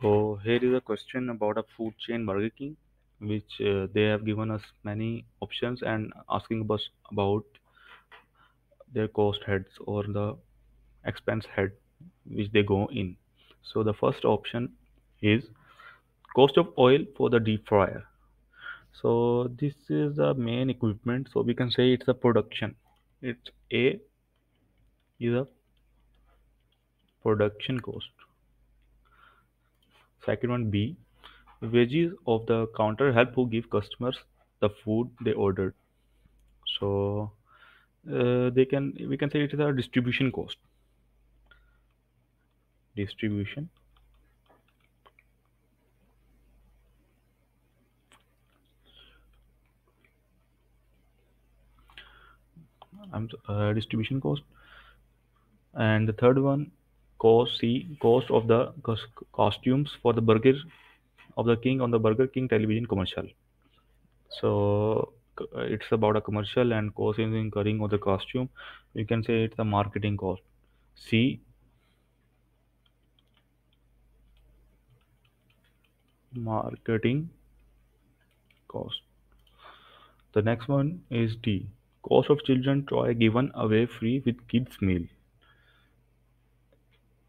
So here is a question about a food chain Burger King, which uh, they have given us many options and asking us about their cost heads or the expense head which they go in. So the first option is cost of oil for the deep fryer. So this is the main equipment. So we can say it's a production. It's A is a production cost. Second one B wages of the counter help who give customers the food they ordered. So uh, they can we can say it is a distribution cost. Distribution. I'm uh, distribution cost. And the third one, cost cost of the costumes for the Burger of the King on the Burger King television commercial. So it's about a commercial and cost is incurring of the costume. You can say it's a marketing cost. C marketing cost. The next one is D cost of children toy given away free with kids meal.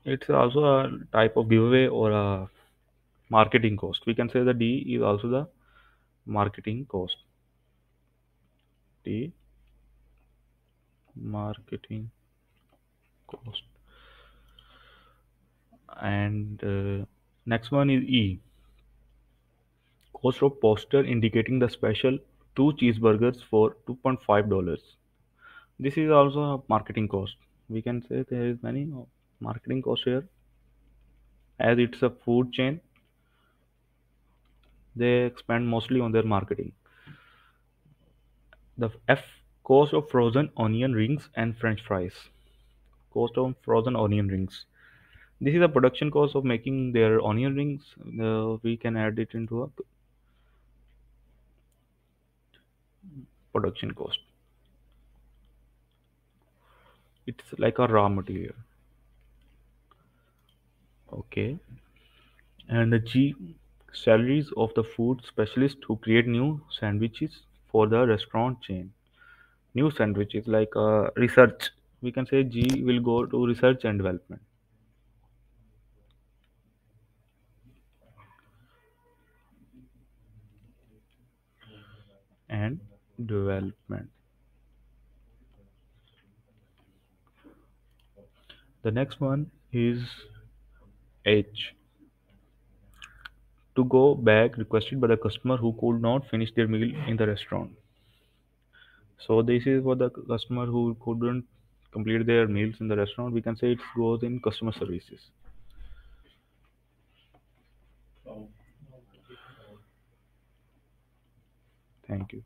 It's also a type of giveaway or a marketing cost. We can say the D is also the marketing cost. D marketing cost. And uh, next one is E cost of poster indicating the special two cheeseburgers for $2.5. This is also a marketing cost. We can say there is many marketing cost here as it's a food chain they spend mostly on their marketing. The F cost of frozen onion rings and French fries. Cost of frozen onion rings. This is a production cost of making their onion rings. Uh, we can add it into a production cost. It's like a raw material. Okay. And the G salaries of the food specialist who create new sandwiches for the restaurant chain. New sandwiches like uh, research. We can say G will go to research and development. And development. The next one is H. To go back requested by the customer who could not finish their meal in the restaurant. So this is for the customer who couldn't complete their meals in the restaurant. We can say it goes in customer services. Thank you.